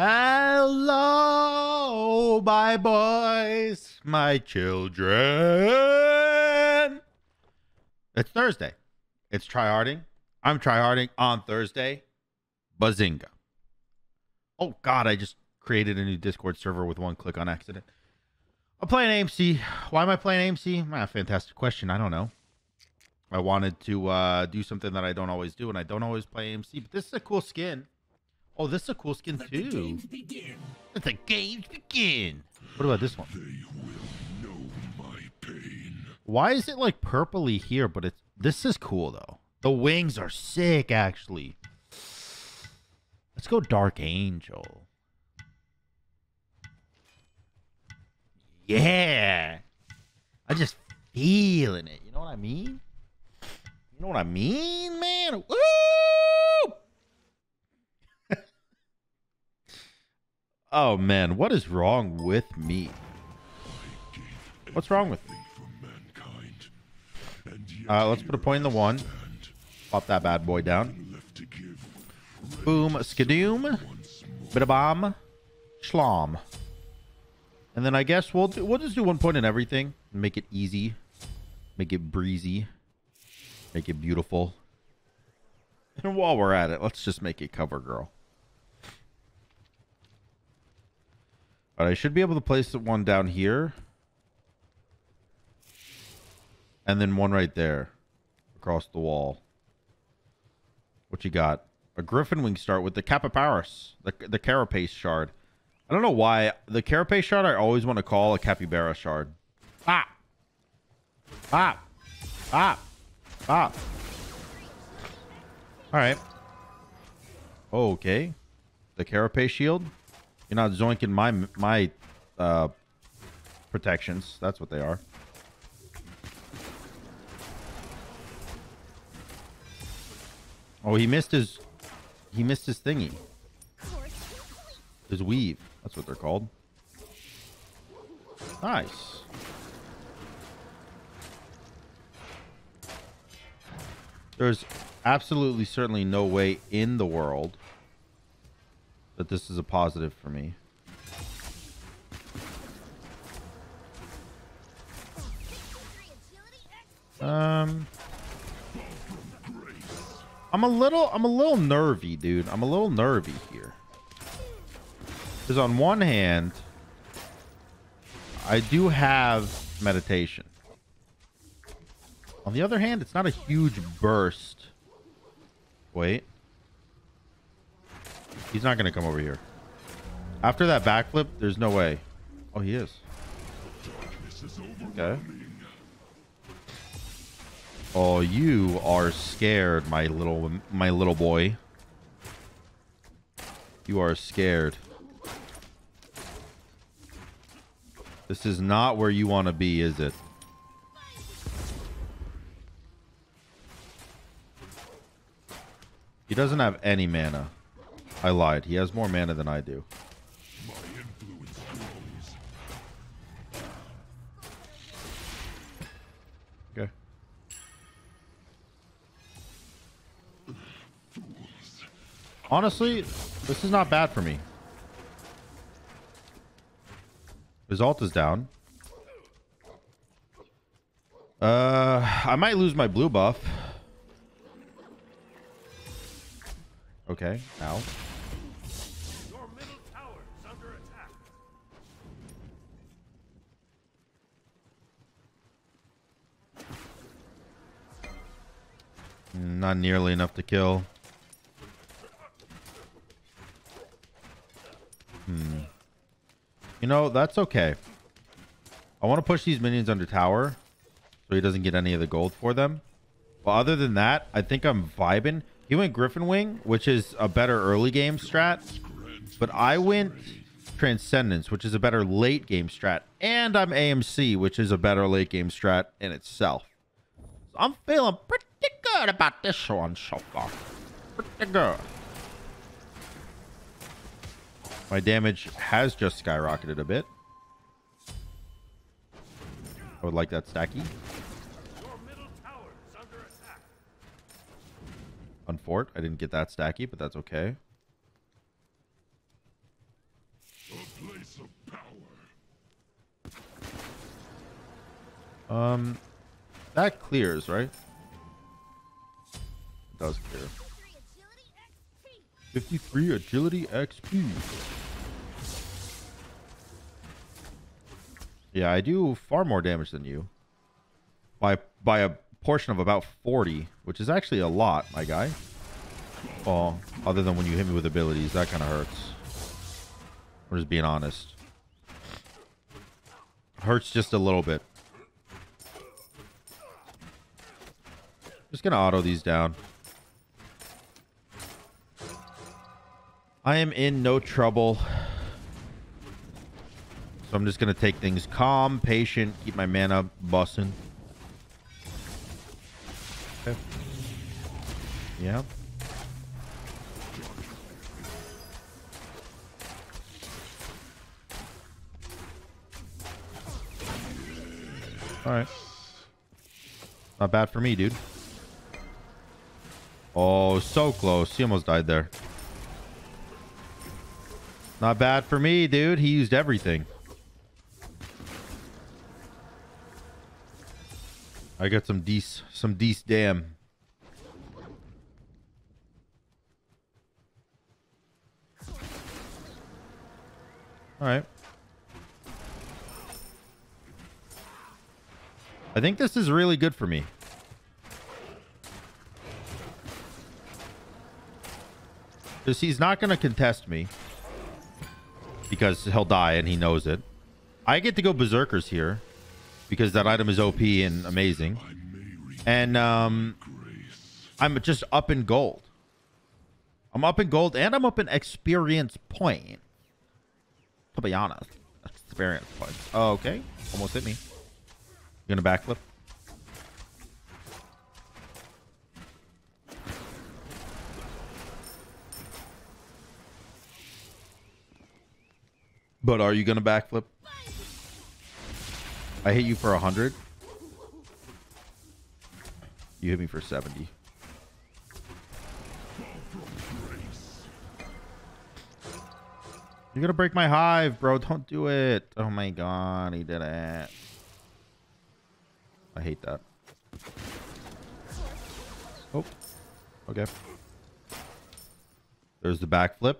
Hello, my boys, my children. It's Thursday. It's tryharding. I'm tryharding on Thursday. Bazinga. Oh, God, I just created a new Discord server with one click on accident. I'm playing AMC. Why am I playing AMC? Ah, fantastic question. I don't know. I wanted to uh, do something that I don't always do, and I don't always play AMC, but this is a cool skin. Oh, this is a cool skin Let too. the games begin. Let the games begin. What about this one? They will know my pain. Why is it like purpley here, but it's this is cool though. The wings are sick actually. Let's go Dark Angel. Yeah. I just feeling it. You know what I mean? You know what I mean, man? Woo! Oh man, what is wrong with me? What's wrong with me? Uh, let's put a point in the one. Pop that bad boy down. Boom, skadoom, bit of bomb, schlom. And then I guess we'll do, we'll just do one point in everything. Make it easy, make it breezy, make it beautiful. And while we're at it, let's just make it cover girl. Right, I should be able to place the one down here. And then one right there across the wall. What you got? A griffin wing start with the Capiparis, the the Carapace shard. I don't know why the Carapace shard I always want to call a Capybara shard. Ah, ah, ah, ah. All right. Okay. The Carapace shield. You're not zoinking my my uh protections. That's what they are. Oh, he missed his he missed his thingy. His weave. That's what they're called. Nice. There's absolutely certainly no way in the world that this is a positive for me. Um I'm a little I'm a little nervy, dude. I'm a little nervy here. Because on one hand, I do have meditation. On the other hand, it's not a huge burst. Wait. He's not going to come over here. After that backflip, there's no way. Oh, he is. Okay. Oh, you are scared, my little my little boy. You are scared. This is not where you want to be, is it? He doesn't have any mana. I lied. He has more mana than I do. Okay. Honestly, this is not bad for me. His ult is down. Uh, I might lose my blue buff. Okay, ow. Not nearly enough to kill. Hmm. You know, that's okay. I want to push these minions under tower so he doesn't get any of the gold for them. But other than that, I think I'm vibing. He went Griffin Wing, which is a better early game strat. But I went Transcendence, which is a better late game strat. And I'm AMC, which is a better late game strat in itself. So I'm feeling pretty about this one so far. Pretty good. My damage has just skyrocketed a bit. I would like that stacky. Attack. Unfort. I didn't get that stacky, but that's okay. Um, that clears, right? Does. Three 53 agility XP. Yeah, I do far more damage than you. By by a portion of about 40, which is actually a lot, my guy. Well, other than when you hit me with abilities, that kind of hurts. I'm just being honest. Hurts just a little bit. Just gonna auto these down. I am in no trouble. So I'm just gonna take things calm, patient, keep my mana bussing. Okay. Yeah. All right. Not bad for me, dude. Oh, so close. He almost died there. Not bad for me, dude. He used everything. I got some dece, some dece damn. All right. I think this is really good for me. Because he's not going to contest me. Because he'll die and he knows it. I get to go Berserkers here. Because that item is OP and amazing. And um. I'm just up in gold. I'm up in gold and I'm up in experience point. To be honest. Experience points. Oh, okay. Almost hit me. You gonna backflip? But are you gonna backflip? I hit you for a hundred. You hit me for 70. You're gonna break my hive, bro. Don't do it. Oh my god, he did it. I hate that. Oh. Okay. There's the backflip.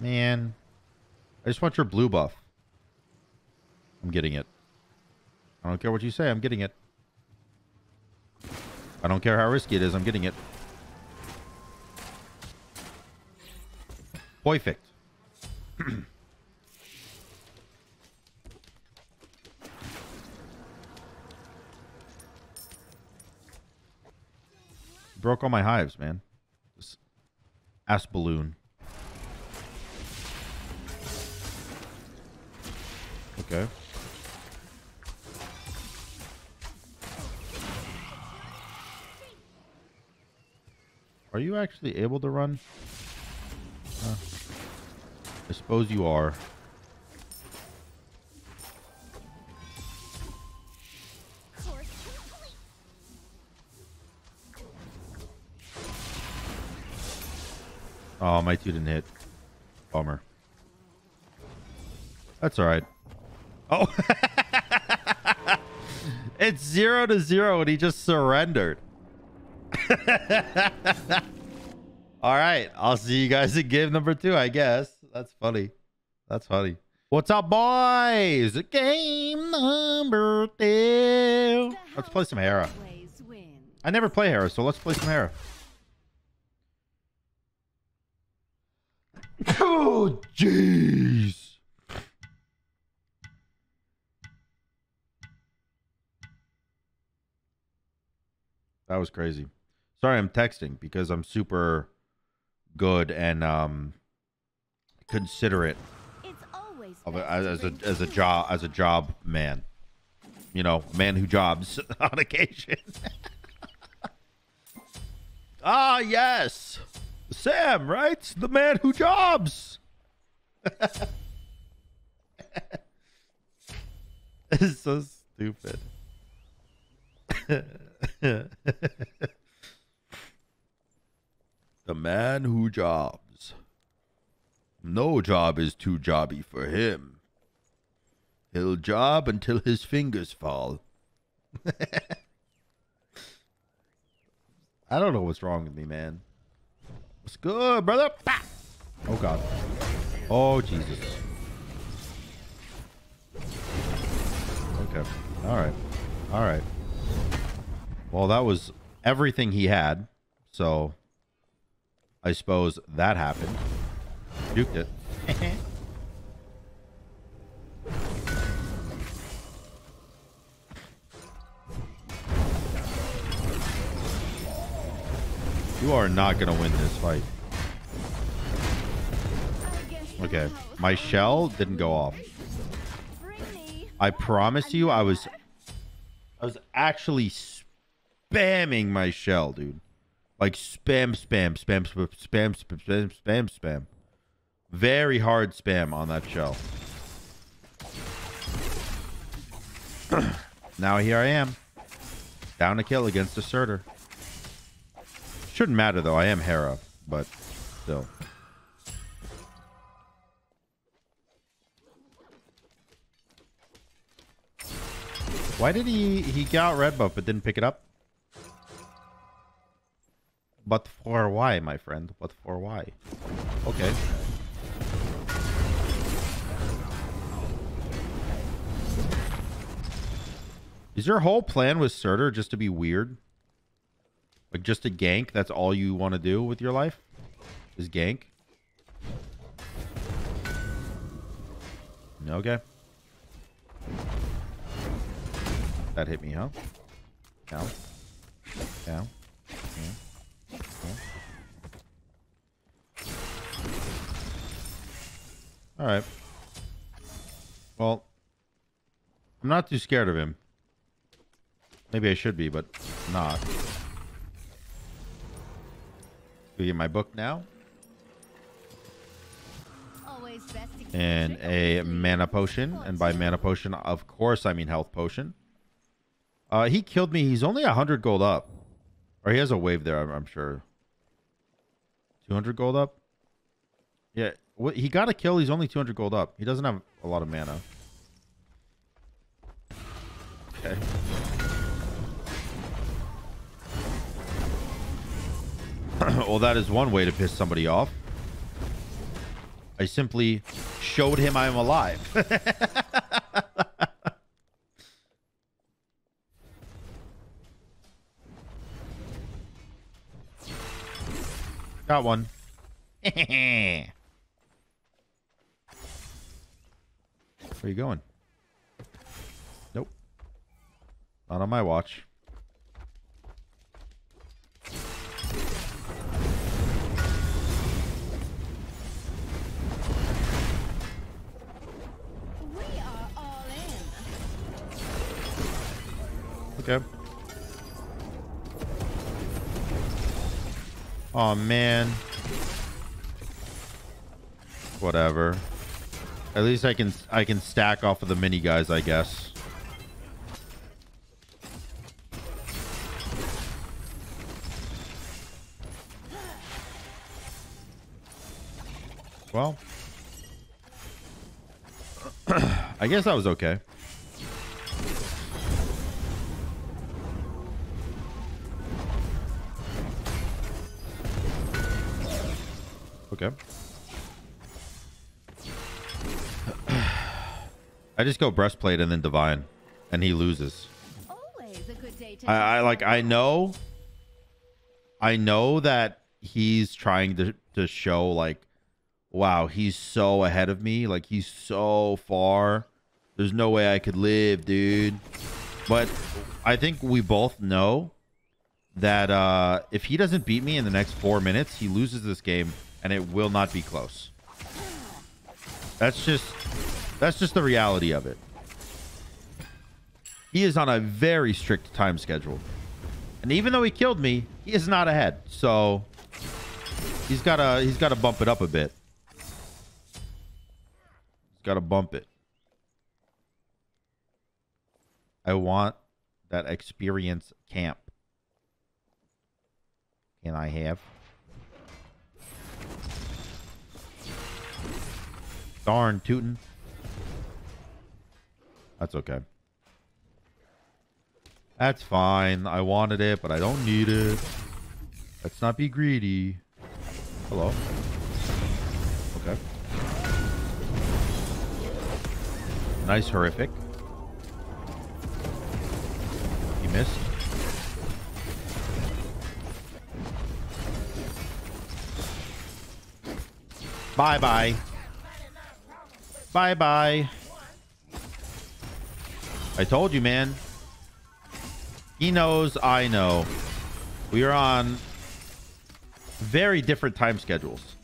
Man. I just want your blue buff. I'm getting it. I don't care what you say, I'm getting it. I don't care how risky it is, I'm getting it. Perfect. Broke all my hives, man. This ass balloon. Okay. Are you actually able to run? Uh, I suppose you are. Oh, my two didn't hit. Bummer. That's all right. Oh. it's zero to zero and he just surrendered. All right. I'll see you guys in game number two, I guess. That's funny. That's funny. What's up, boys? Game number two. Let's play some Hera. I never play Hera, so let's play some Hera. Oh, jeez. That was crazy. Sorry, I'm texting because I'm super good and um considerate It's always of a, as a as a job as a job man. You know, man who jobs on occasion. ah, yes. Sam, right? The man who jobs. it's so stupid. the man who jobs. No job is too jobby for him. He'll job until his fingers fall. I don't know what's wrong with me, man. What's good, brother? Bah! Oh God. Oh Jesus. Okay. All right. All right. Well, that was everything he had. So I suppose that happened. Duked it. you are not going to win this fight. Okay. My shell didn't go off. I promise you, I was, I was actually spamming my shell, dude. Like spam, spam, spam, spam, spam, spam, spam, spam. Very hard spam on that shell. now here I am, down a kill against a Surtur. Shouldn't matter though. I am Hera, but still. Why did he he got red buff but didn't pick it up? But for why, my friend? But for why? Okay. Is your whole plan with Surtur just to be weird? Like just to gank? That's all you want to do with your life? Is gank? Okay. That hit me, huh? Down. Down. Yeah. All right. Well, I'm not too scared of him. Maybe I should be, but not. Do you get my book now? Always best to keep and a mana potion. And by mana potion, of course, I mean health potion. Uh, he killed me. He's only 100 gold up. Or he has a wave there, I'm, I'm sure. 200 gold up? Yeah. He got a kill. He's only 200 gold up. He doesn't have a lot of mana. Okay. well, that is one way to piss somebody off. I simply showed him I'm alive. Got one. Are you going? Nope. Not on my watch. We are all in. Okay. Oh man. Whatever. At least I can I can stack off of the mini guys, I guess. Well, I guess that was okay. Just go breastplate and then divine, and he loses. Always a good day to. I, I like. I know. I know that he's trying to to show like, wow, he's so ahead of me. Like he's so far. There's no way I could live, dude. But I think we both know that uh, if he doesn't beat me in the next four minutes, he loses this game, and it will not be close. That's just that's just the reality of it. He is on a very strict time schedule. And even though he killed me, he is not ahead. So he's gotta he's gotta bump it up a bit. He's gotta bump it. I want that experience camp. Can I have? Darn tootin'. That's okay. That's fine. I wanted it, but I don't need it. Let's not be greedy. Hello. Okay. Nice horrific. You missed. Bye bye. Bye bye. I told you, man. He knows, I know. We are on very different time schedules.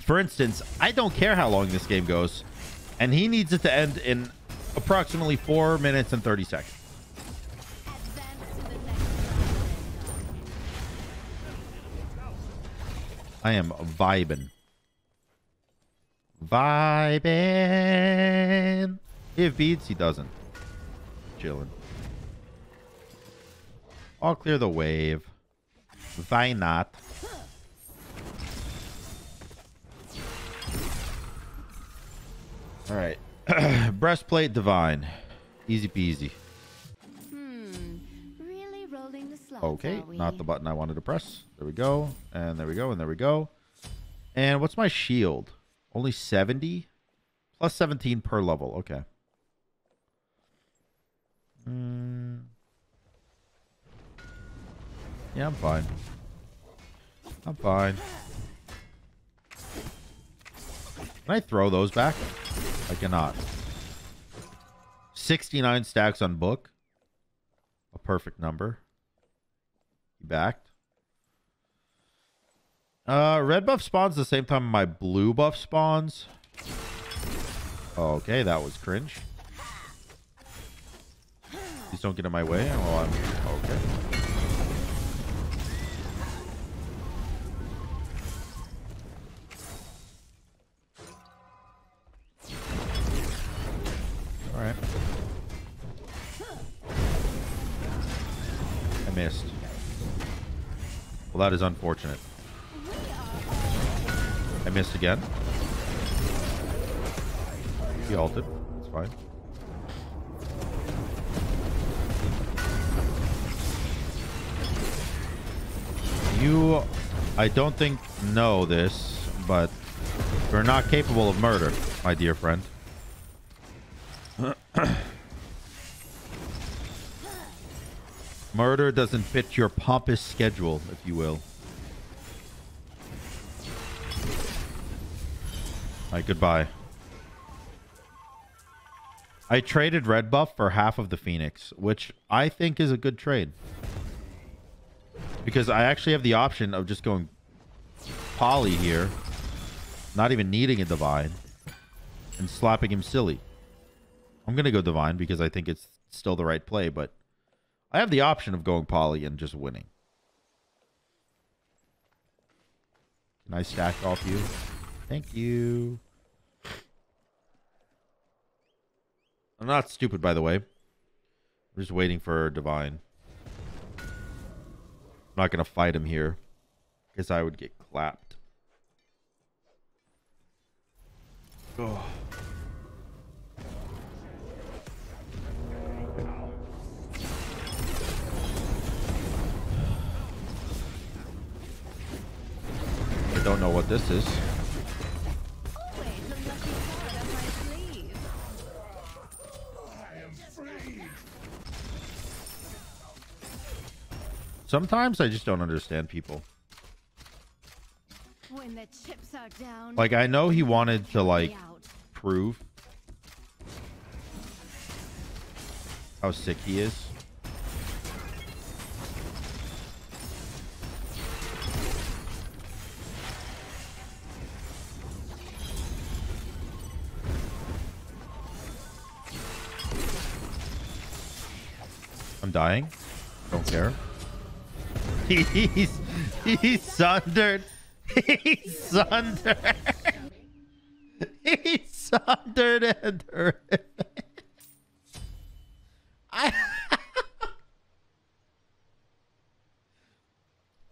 For instance, I don't care how long this game goes, and he needs it to end in approximately 4 minutes and 30 seconds. I am vibing. Vibing. If beats, he doesn't. Chilling. I'll clear the wave. Why not? All right. Breastplate divine. Easy peasy. Hmm. Really rolling the slots, Okay, not the button I wanted to press. There we go. And there we go. And there we go. And what's my shield? Only 70? Plus 17 per level. Okay. Mm. Yeah, I'm fine. I'm fine. Can I throw those back? I cannot. 69 stacks on book. A perfect number. He backed. Uh, red buff spawns the same time my blue buff spawns. Okay, that was cringe. Please don't get in my way. Well, I'm okay. All right. I missed. Well, that is unfortunate. I missed again. He halted. It's fine. You, I don't think, know this, but you're not capable of murder, my dear friend. Murder doesn't fit your pompous schedule, if you will. Alright, goodbye. I traded red buff for half of the Phoenix, which I think is a good trade. Because I actually have the option of just going poly here, not even needing a divine, and slapping him silly. I'm going to go divine because I think it's still the right play, but I have the option of going poly and just winning. Can I stack off you? Thank you. I'm not stupid, by the way. I'm just waiting for Divine. Not going to fight him here. Because I would get clapped. Oh. I don't know what this is. Sometimes I just don't understand people. When the chips are down. Like, I know he wanted to, like, prove how sick he is. I'm dying. Don't care. He's he's sundered. He's sundered. He's sundered and horrific. I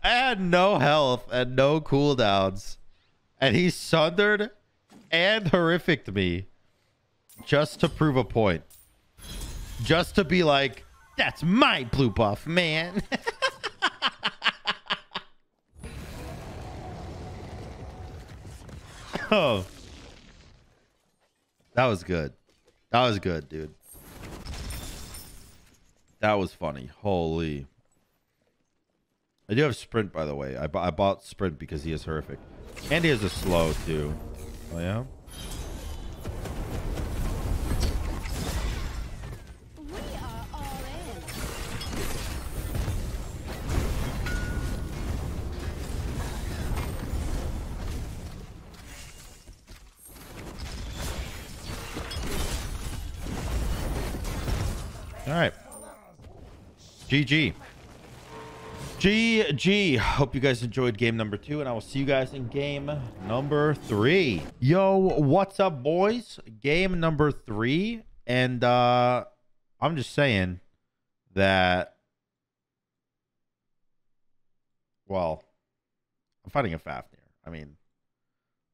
had no health and no cooldowns. And he sundered and horrific me just to prove a point. Just to be like, that's my blue buff, man. oh. That was good. That was good, dude. That was funny. Holy. I do have sprint, by the way. I, I bought sprint because he is horrific. And he has a slow, too. Oh, yeah? GG. GG. Hope you guys enjoyed game number two, and I will see you guys in game number three. Yo, what's up, boys? Game number three. And uh I'm just saying that well, I'm fighting a Fafnir. I mean,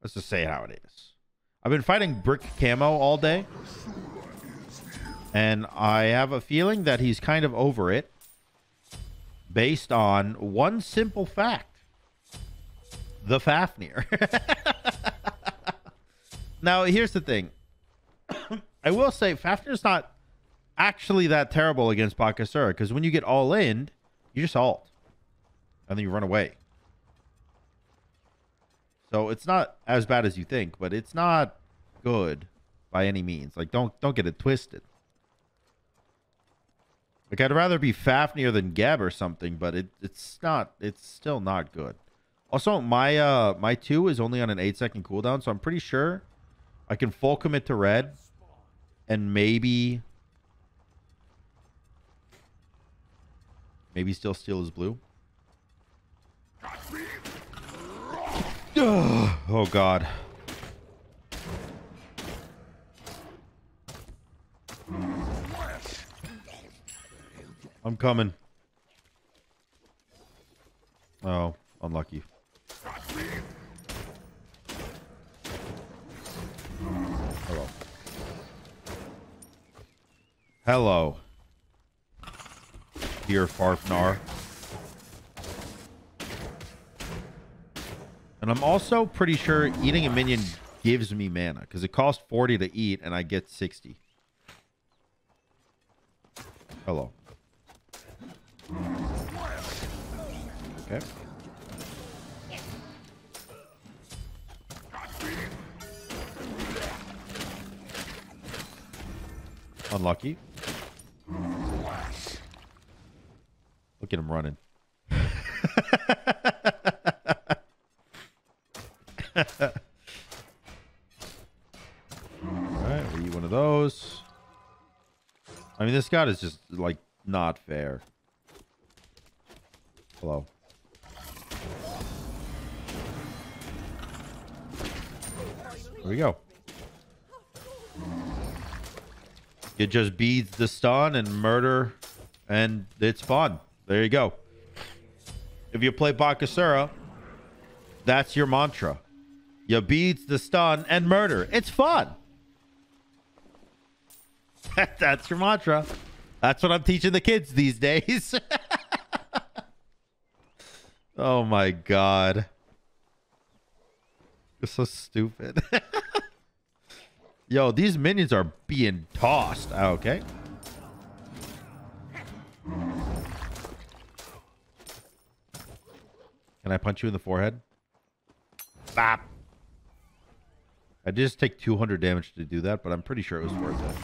let's just say how it is. I've been fighting brick camo all day. And I have a feeling that he's kind of over it based on one simple fact the Fafnir. now, here's the thing I will say Fafnir's not actually that terrible against Bakasura because when you get all in, you just alt and then you run away. So it's not as bad as you think, but it's not good by any means. Like don't don't get it twisted. Like I'd rather be Fafnir than Geb or something, but it it's not it's still not good. Also, my uh my two is only on an eight second cooldown, so I'm pretty sure I can full commit to red and maybe maybe still steal his blue. oh god. I'm coming. Oh, unlucky. Hello. Hello. Dear Farfnar. And I'm also pretty sure eating a minion gives me mana because it costs 40 to eat and I get 60. Hello. Okay. Unlucky. Look at him running. Alright, we eat one of those. I mean, this god is just, like, not fair. Hello. We go. It just beads the stun and murder, and it's fun. There you go. If you play Bakasura, that's your mantra. You beads the stun and murder. It's fun. that's your mantra. That's what I'm teaching the kids these days. oh my god. You're so stupid. Yo, these minions are being tossed. Okay. Can I punch you in the forehead? Bop. I just take 200 damage to do that, but I'm pretty sure it was worth it.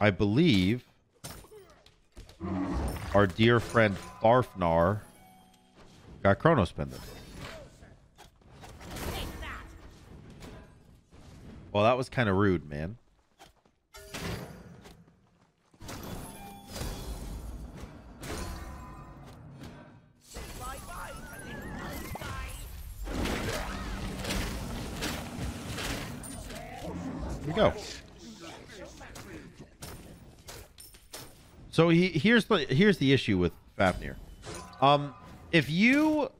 I believe our dear friend Farfnar got Chronos Well, that was kind of rude, man. Here we go. So he here's the here's the issue with Fafnir. Um, if you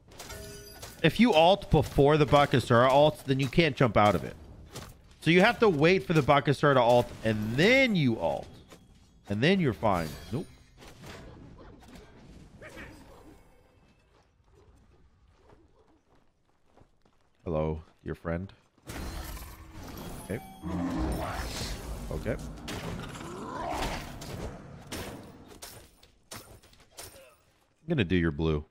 if you alt before the Bakasura alt, then you can't jump out of it. So you have to wait for the Bakasura to alt, and then you alt, and then you're fine. Nope. Hello, your friend. Okay. Okay. I'm gonna do your blue.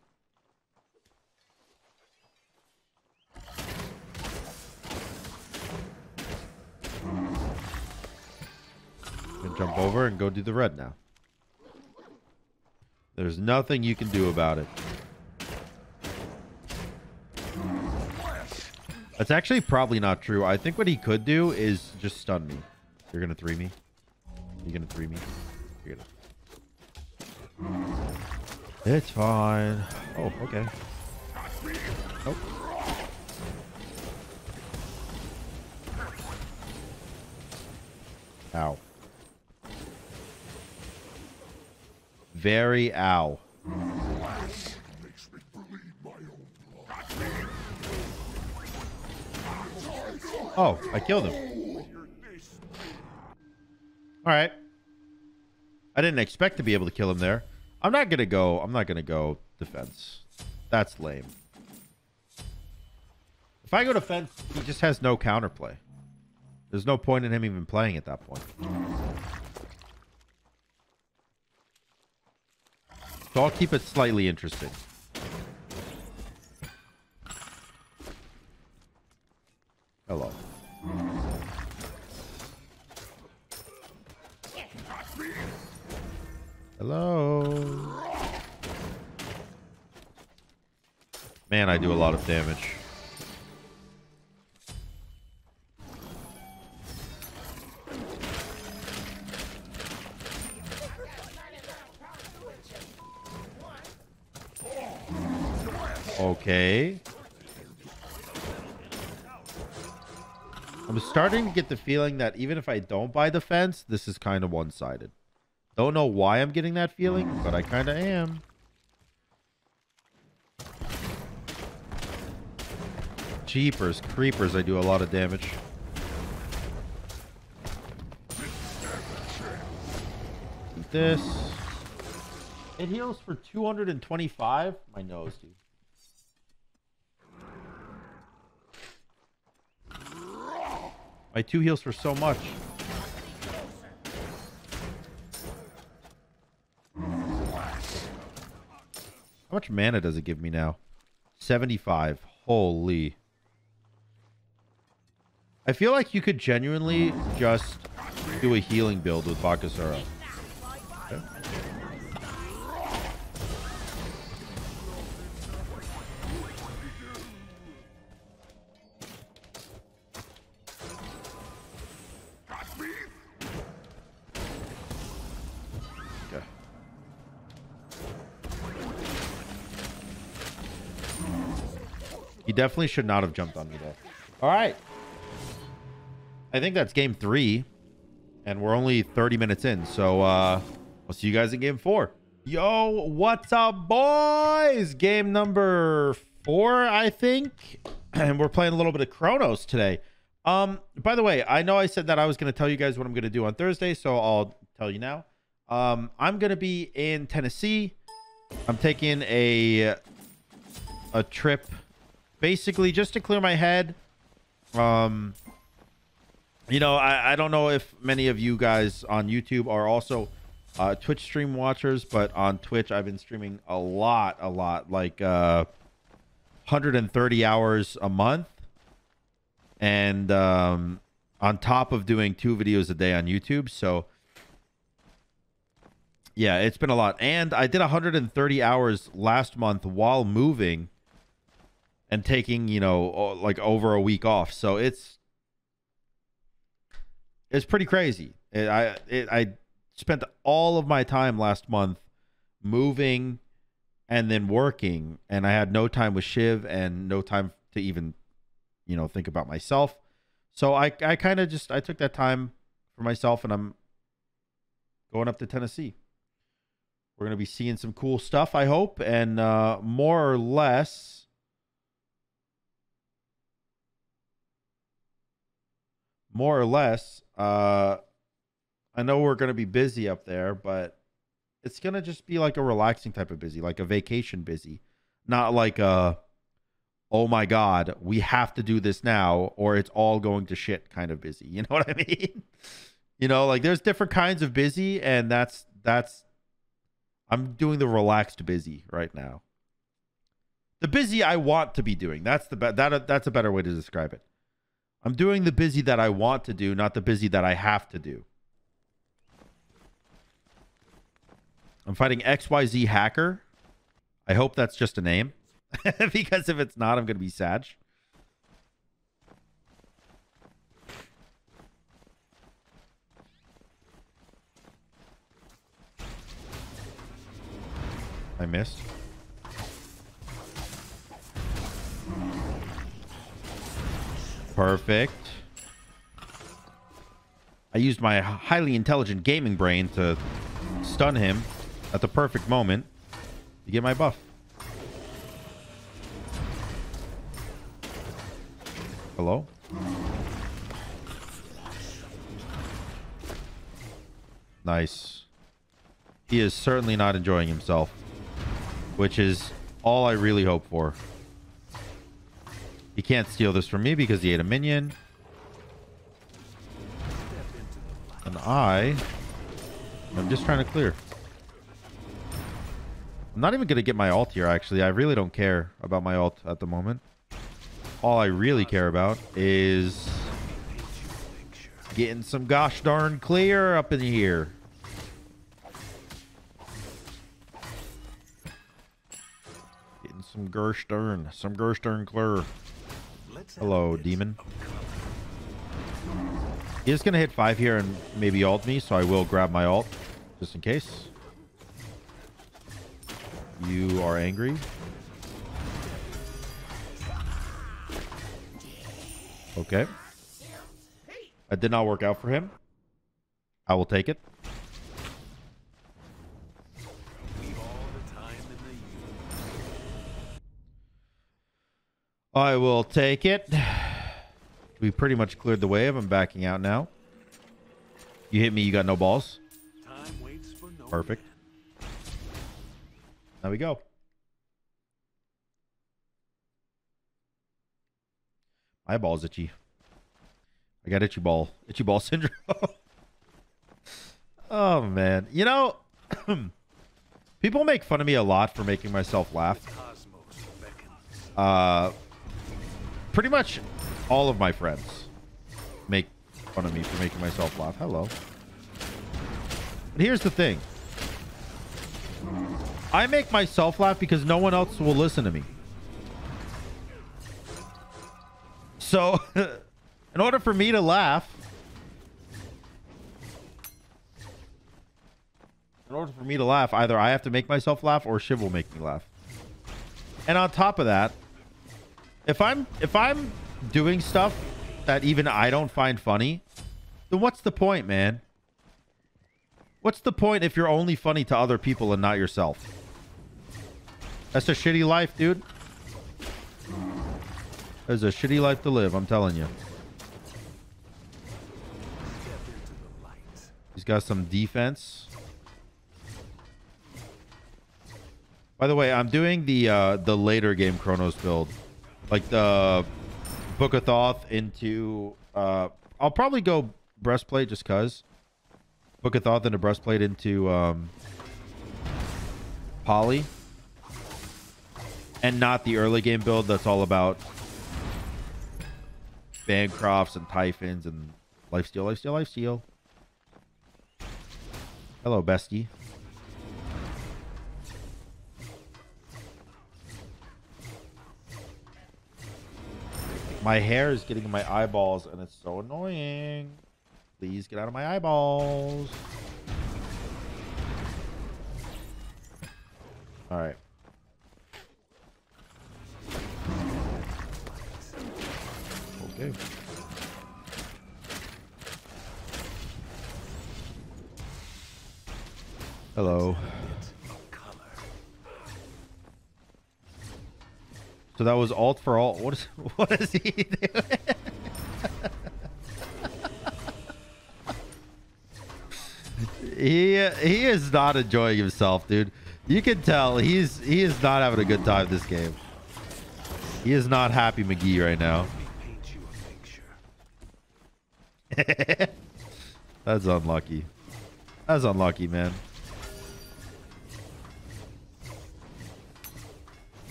Jump over and go do the red now. There's nothing you can do about it. That's actually probably not true. I think what he could do is just stun me. You're gonna three me. You're gonna three me. You're gonna. It's fine. Oh, okay. Nope. Ow. Very ow. Oh, I killed him. All right. I didn't expect to be able to kill him there. I'm not gonna go. I'm not gonna go defense. That's lame. If I go defense, he just has no counterplay. There's no point in him even playing at that point. So I'll keep it slightly interesting. Hello. Hello. Man, I do a lot of damage. Okay. I'm starting to get the feeling that even if I don't buy the fence, this is kind of one-sided. Don't know why I'm getting that feeling, but I kind of am. Jeepers, creepers, I do a lot of damage. This. It heals for 225. My nose, dude. My two heals for so much. How much mana does it give me now? 75. Holy. I feel like you could genuinely just do a healing build with Bakasura. Definitely should not have jumped on me though. All right. I think that's game three. And we're only 30 minutes in. So uh I'll see you guys in game four. Yo, what's up, boys? Game number four, I think. And we're playing a little bit of Chronos today. Um, by the way, I know I said that I was gonna tell you guys what I'm gonna do on Thursday, so I'll tell you now. Um, I'm gonna be in Tennessee. I'm taking a a trip basically just to clear my head. Um, you know, I, I don't know if many of you guys on YouTube are also uh, Twitch stream watchers, but on Twitch, I've been streaming a lot, a lot, like uh, 130 hours a month. And um, on top of doing two videos a day on YouTube. So, yeah, it's been a lot. And I did 130 hours last month while moving and taking you know like over a week off. So it's it's pretty crazy. It, i it, i spent all of my time last month moving and then working and i had no time with shiv and no time to even you know think about myself. So i i kind of just i took that time for myself and i'm going up to tennessee. We're going to be seeing some cool stuff, I hope. And uh, more or less, more or less, uh, I know we're going to be busy up there, but it's going to just be like a relaxing type of busy, like a vacation busy, not like a, oh my God, we have to do this now or it's all going to shit kind of busy. You know what I mean? you know, like there's different kinds of busy, and that's, that's, I'm doing the relaxed busy right now. The busy I want to be doing. That's the be- that that's a better way to describe it. I'm doing the busy that I want to do, not the busy that I have to do. I'm fighting XYZ hacker. I hope that's just a name. because if it's not, I'm going to be sad. I missed. Perfect. I used my highly intelligent gaming brain to stun him at the perfect moment to get my buff. Hello? Nice. He is certainly not enjoying himself, which is all I really hope for. He can't steal this from me because he ate a minion. And I am just trying to clear. I'm not even going to get my ult here, actually. I really don't care about my ult at the moment. All I really care about is getting some gosh darn clear up in here. Getting some Gerstern, some Gerstern clear. Hello, demon. He's gonna hit five here and maybe ult me, so I will grab my ult just in case. You are angry. Okay. That did not work out for him. I will take it. I will take it. We pretty much cleared the wave. I'm backing out now. You hit me, you got no balls. No Perfect. There we go. My ball's itchy. I got itchy ball. Itchy ball syndrome. oh man. You know, people make fun of me a lot for making myself laugh. Uh pretty much all of my friends make fun of me for making myself laugh. Hello. But here's the thing. I make myself laugh because no one else will listen to me. So, in order for me to laugh, in order for me to laugh, either I have to make myself laugh or Shiv will make me laugh. And on top of that, if I'm if I'm doing stuff that even I don't find funny, then what's the point, man? What's the point if you're only funny to other people and not yourself? That's a shitty life, dude. That's a shitty life to live, I'm telling you. He's got some defense. By the way, I'm doing the uh, the later game Chronos build, like the Book of Thoth into. Uh, I'll probably go breastplate just cause. Book of Thoth into breastplate into um, Poly, and not the early game build that's all about Bancrofts and Typhons and lifesteal, lifesteal, lifesteal. Hello, bestie. My hair is getting in my eyeballs and it's so annoying. Please get out of my eyeballs. All right. Okay. Hello. So that was alt for alt. What is what is he doing? he he is not enjoying himself, dude. You can tell he's he is not having a good time this game. He is not happy McGee right now. That's unlucky. That's unlucky, man.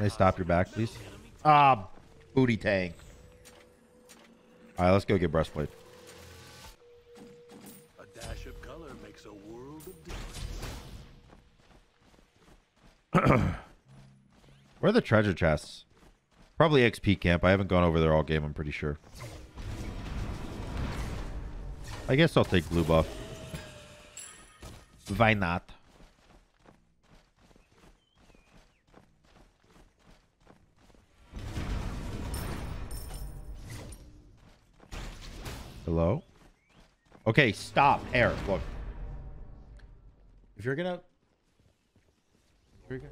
Can I stop your back, please? Ah, booty tank. All right, let's go get breastplate. A dash of color makes a world of difference. Where are the treasure chests? Probably XP camp. I haven't gone over there all game, I'm pretty sure. I guess I'll take blue buff. Why not? Hello? Okay, stop. Air, look. If you're gonna... If you're gonna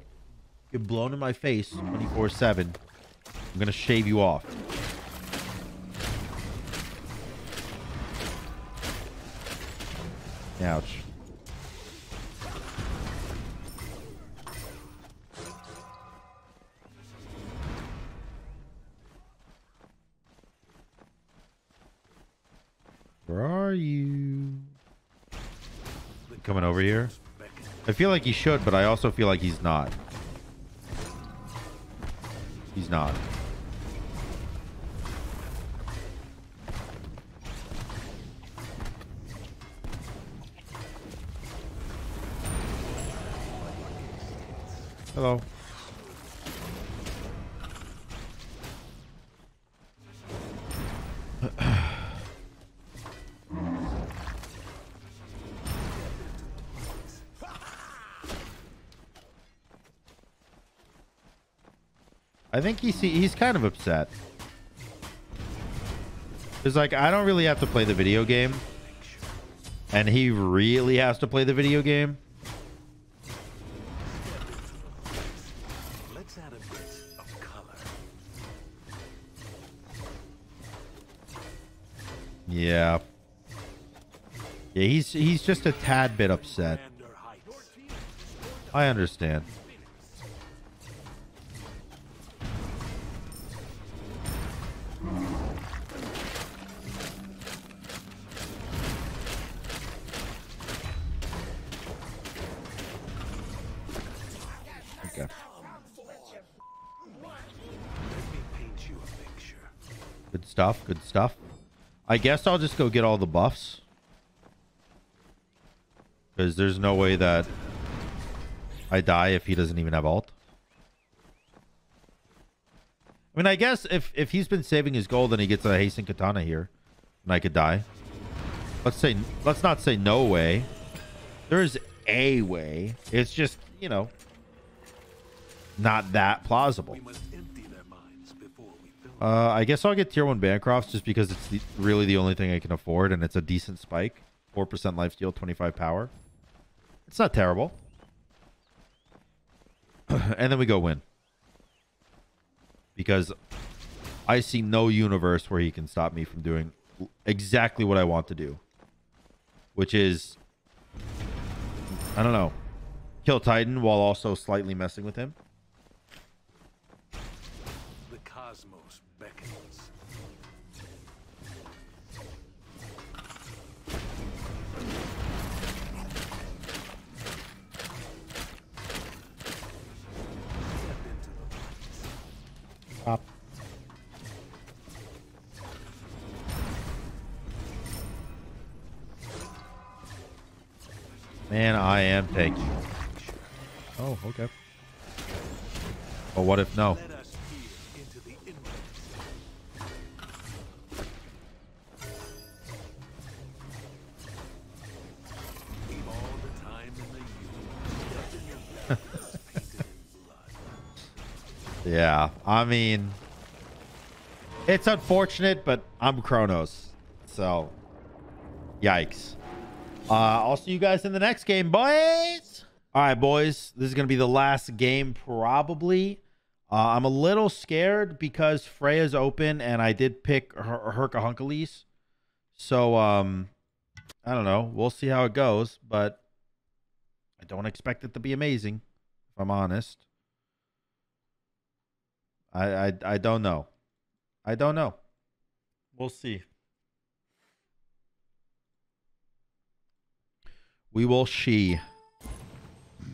get blown in my face 24-7, I'm gonna shave you off. Ouch. Over here? I feel like he should, but I also feel like he's not. He's not. Hello. I think he's he's kind of upset. It's like I don't really have to play the video game, and he really has to play the video game. Let's add a bit of color. Yeah. Yeah, he's he's just a tad bit upset. I understand. Stuff. Good stuff. I guess I'll just go get all the buffs. Because there's no way that I die if he doesn't even have alt. I mean, I guess if, if he's been saving his gold and he gets a hasten katana here, and I could die. Let's say, let's not say no way. There's a way. It's just, you know, not that plausible. Uh, I guess I'll get tier one Bancrofts just because it's the, really the only thing I can afford, and it's a decent spike. Four percent lifesteal, twenty five power. It's not terrible. and then we go win because I see no universe where he can stop me from doing exactly what I want to do, which is I don't know, kill Titan while also slightly messing with him. Man, I am tanky. Oh, okay. Well, what if no? Let us peer into the infinite. Leave all the time in the universe. Left in your blackness, painted in blood. Yeah, I mean, it's unfortunate, but I'm Chronos, so yikes. Uh, I'll see you guys in the next game, boys. All right, boys. This is going to be the last game, probably. Uh, I'm a little scared because Freya's open and I did pick her Hunkalis. So, um, I don't know. We'll see how it goes, but I don't expect it to be amazing, if I'm honest. I, I, I don't know. I don't know. We'll see. We will she.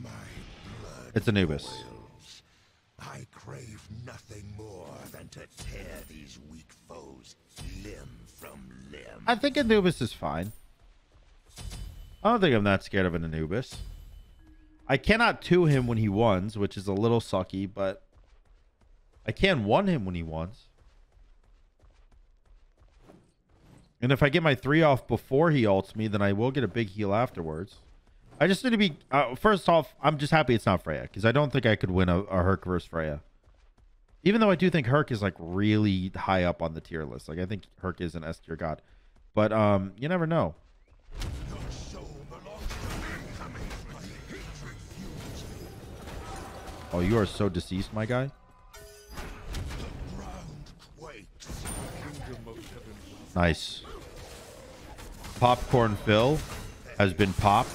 My blood It's Anubis. boils. I crave nothing more than to tear these weak foes limb from limb. I think Anubis is fine. I don't think I'm that scared of an Anubis. I cannot two him when he wants, which is a little sucky, but I can one him when he ones. And if I get my three off before he ults me, then I will get a big heal afterwards. I just need to be... Uh, first off, I'm just happy it's not Freya, because I don't think I could win a, a Herc versus Freya. Even though I do think Herc is, like, really high up on the tier list. Like, I think Herc is an S tier god. But, um, you never know. Oh, you are so deceased, my guy. Nice. Popcorn Phil has been popped.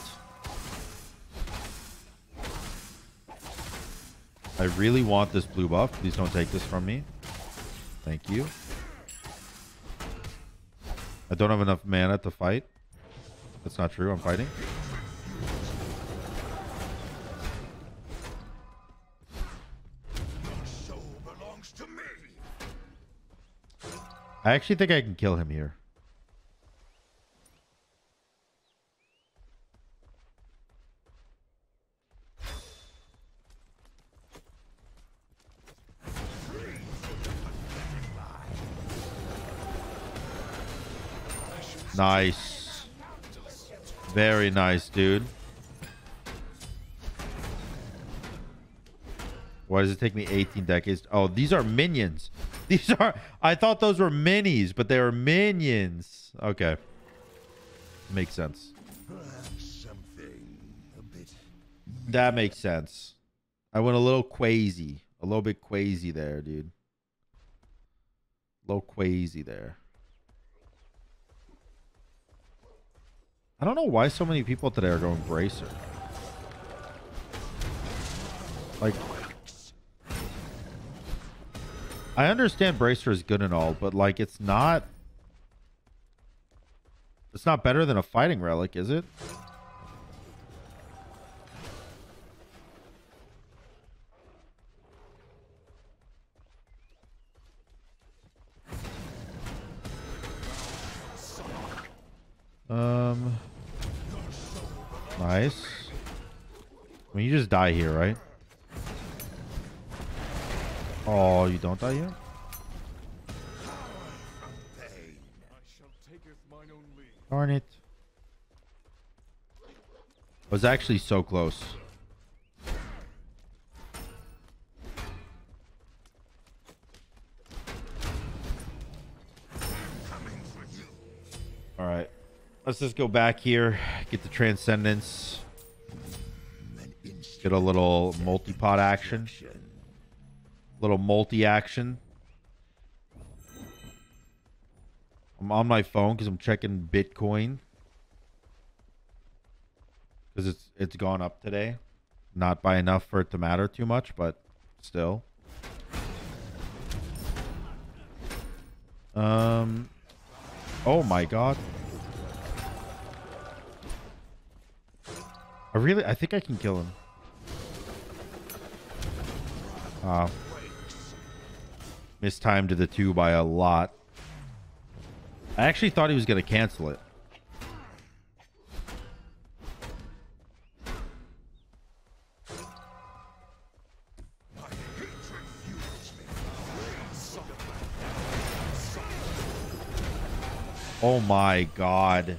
I really want this blue buff. Please don't take this from me. Thank you. I don't have enough mana to fight. That's not true. I'm fighting. I actually think I can kill him here. Nice. Very nice, dude. Why does it take me 18 decades? Oh, these are minions. These are. I thought those were minis, but they are minions. Okay. Makes sense. That makes sense. I went a little crazy. A little bit crazy there, dude. A little crazy there. I don't know why so many people today are going bracer. Like, I understand bracer is good and all, but like, it's not. It's not better than a fighting relic, is it? Nice. I mean, you just die here, right? Oh, you don't die here? Darn it. I was actually so close. Let's just go back here, get the transcendence, get a little multi-pot action, little multi action. I'm on my phone because I'm checking Bitcoin because it's it's gone up today. Not by enough for it to matter too much, but still. Um. Oh my god. Really, I think I can kill him. Uh, mistimed to the two by a lot. I actually thought he was going to cancel it. Oh my god.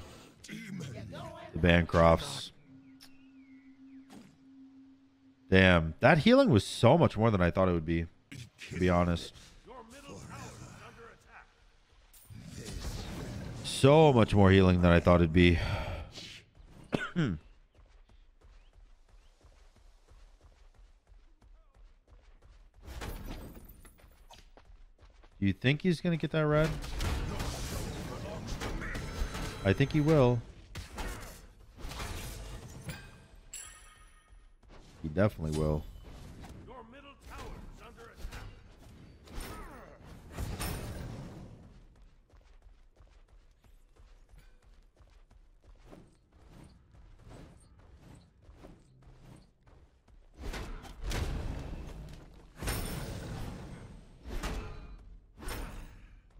The Bancrofts. Damn, that healing was so much more than I thought it would be, to be honest. So much more healing than I thought it'd be. Do you think he's going to get that red? I think he will. He definitely will. Your middle tower is under attack.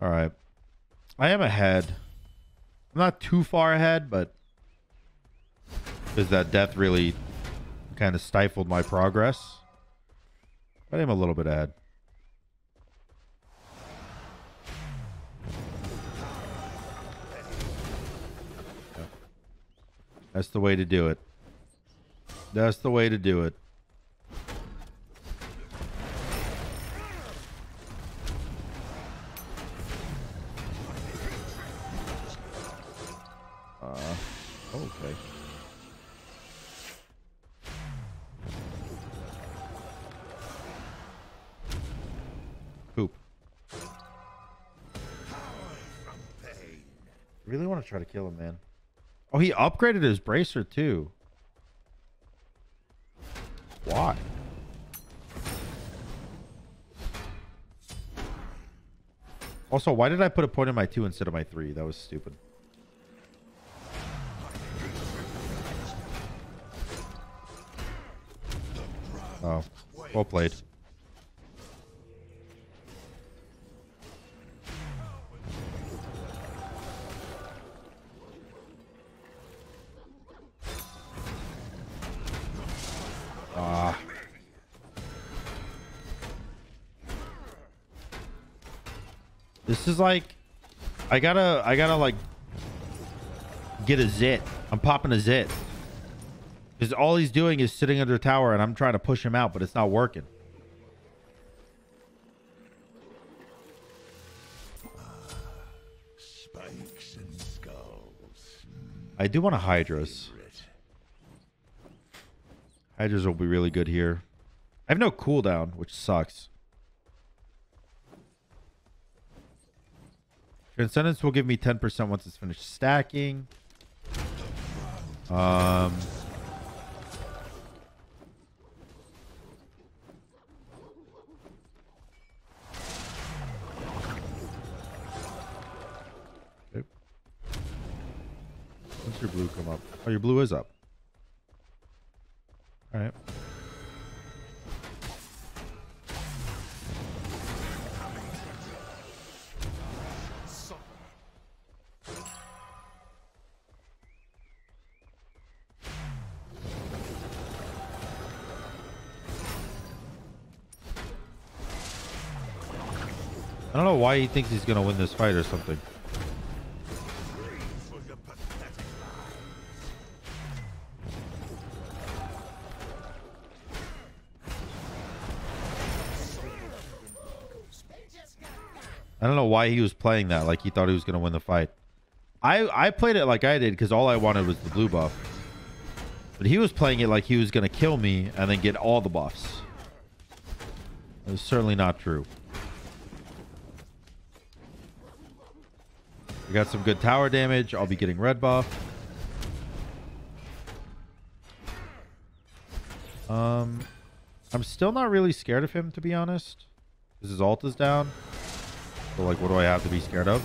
All right. I am ahead. I'm not too far ahead, but is that death really kind of stifled my progress. But I am a little bit ahead. That's the way to do it. That's the way to do it. Really want to try to kill him, man. Oh, he upgraded his bracer too. Why? Also, why did I put a point in my two instead of my three? That was stupid. Oh, well played. Like, I gotta, I gotta like get a zit. I'm popping a zit. Because all he's doing is sitting under a tower and I'm trying to push him out, but it's not working. Spikes and skulls. I do want a Hydras. Hydras will be really good here. I have no cooldown, which sucks. Transcendence will give me 10% once it's finished stacking. Um... When's your blue come up? Oh, your blue is up. All right. I don't know why he thinks he's gonna win this fight or something. I don't know why he was playing that like he thought he was gonna win the fight. I I played it like I did because all I wanted was the blue buff. But he was playing it like he was gonna kill me and then get all the buffs. It was certainly not true. Got some good tower damage. I'll be getting red buff. Um, I'm still not really scared of him to be honest. Because his ult is down. So like, what do I have to be scared of?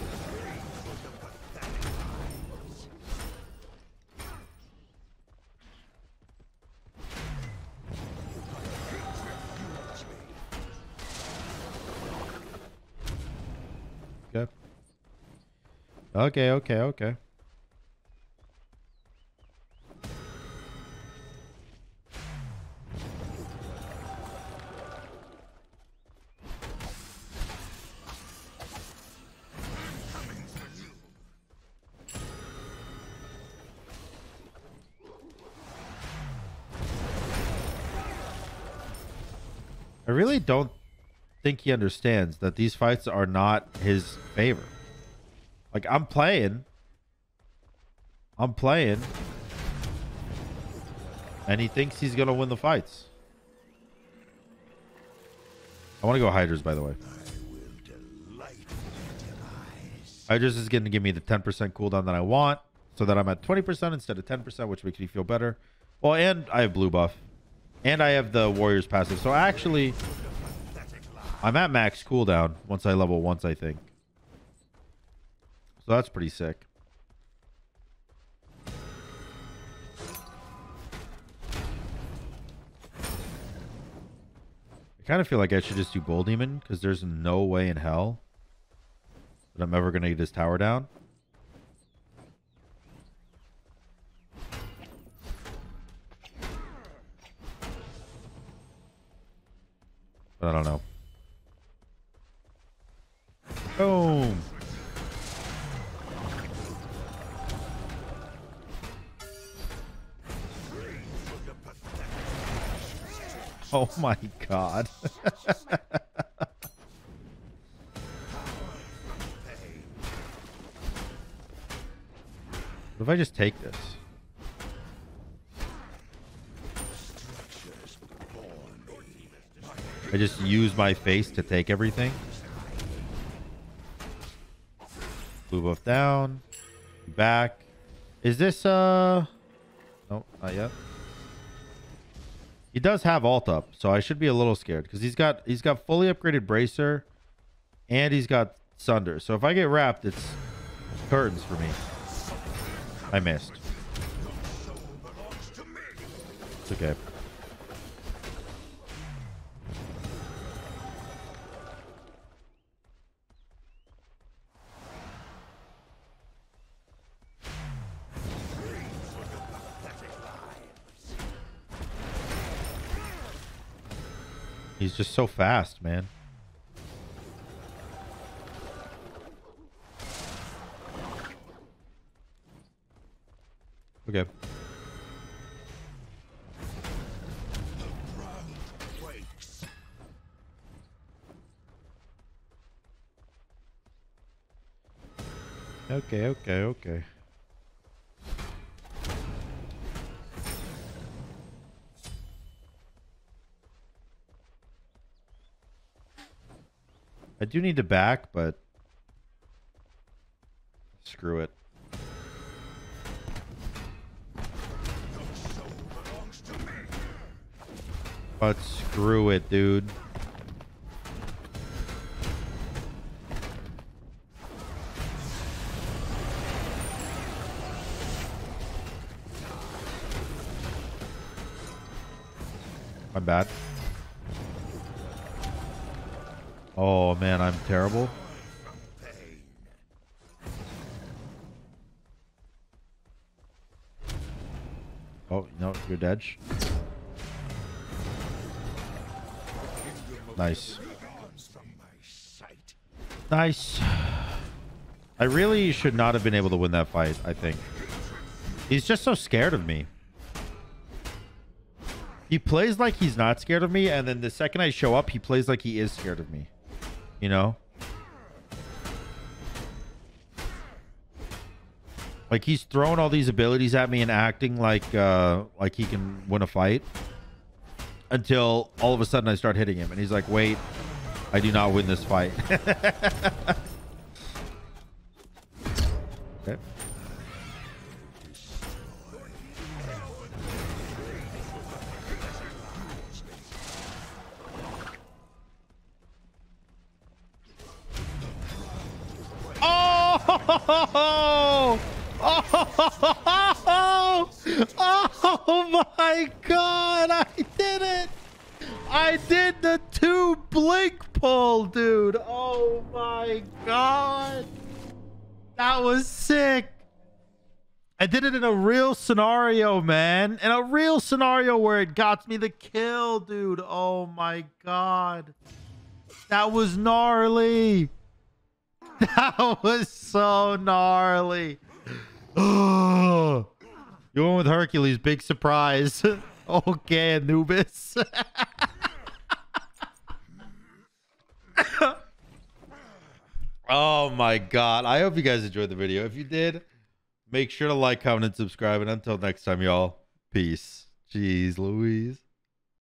Okay, okay, okay. I really don't think he understands that these fights are not his favor. Like I'm playing. I'm playing. And he thinks he's gonna win the fights. I want to go Hydras, by the way. Hydras is going to give me the 10% cooldown that I want so that I'm at 20% instead of 10%, which makes me feel better. Well, and I have blue buff. And I have the Warriors passive. So actually, I'm at max cooldown once I level once, I think. So that's pretty sick. I kind of feel like I should just do Bull Demon because there's no way in hell that I'm ever going to get this tower down. I don't know. Boom. Oh my god. what if I just take this? I just use my face to take everything. Blue buff down. Back. Is this uh no, not yet. He does have alt up, so I should be a little scared because he's got he's got fully upgraded bracer and he's got sunder. So if I get wrapped, it's curtains for me. I missed. It's okay. He's just so fast, man. Okay. Okay, okay, okay. I do need to back, but screw it. But screw it, dude. My bad. Oh man, I'm terrible. Oh, no, you're dead. Nice. Nice. I really should not have been able to win that fight, I think. He's just so scared of me. He plays like he's not scared of me, and then the second I show up, he plays like he is scared of me. You know? Like he's throwing all these abilities at me and acting like uh like he can win a fight until all of a sudden I start hitting him and he's like, "Wait, I do not win this fight." okay. Oh! Oh! Oh my god! I did it! I did the two blink pull, dude! Oh my god! That was sick! I did it in a real scenario, man. In a real scenario where it got me the kill, dude. Oh my god. That was gnarly. That was so gnarly. You went with Hercules. Big surprise. okay, Anubis. oh my god. I hope you guys enjoyed the video. If you did, make sure to like, comment, and subscribe. And until next time, y'all, peace. Jeez Louise.